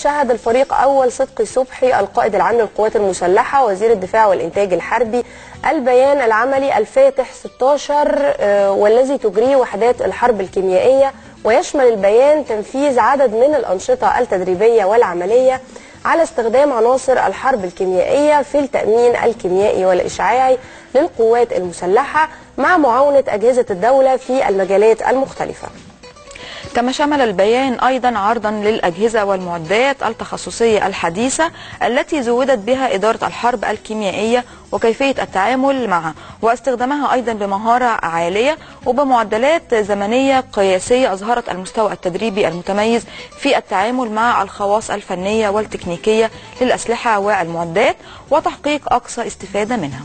شهد الفريق أول صدقي صبحي القائد العام للقوات المسلحة وزير الدفاع والإنتاج الحربي البيان العملي الفاتح 16 آه، والذي تجريه وحدات الحرب الكيميائية ويشمل البيان تنفيذ عدد من الأنشطة التدريبية والعملية على استخدام عناصر الحرب الكيميائية في التأمين الكيميائي والإشعاعي للقوات المسلحة مع معاونة أجهزة الدولة في المجالات المختلفة. كما شمل البيان أيضا عرضا للأجهزة والمعدات التخصصية الحديثة التي زودت بها إدارة الحرب الكيميائية وكيفية التعامل معها واستخدامها أيضا بمهارة عالية وبمعدلات زمنية قياسية أظهرت المستوى التدريبي المتميز في التعامل مع الخواص الفنية والتكنيكية للأسلحة والمعدات وتحقيق أقصى استفادة منها.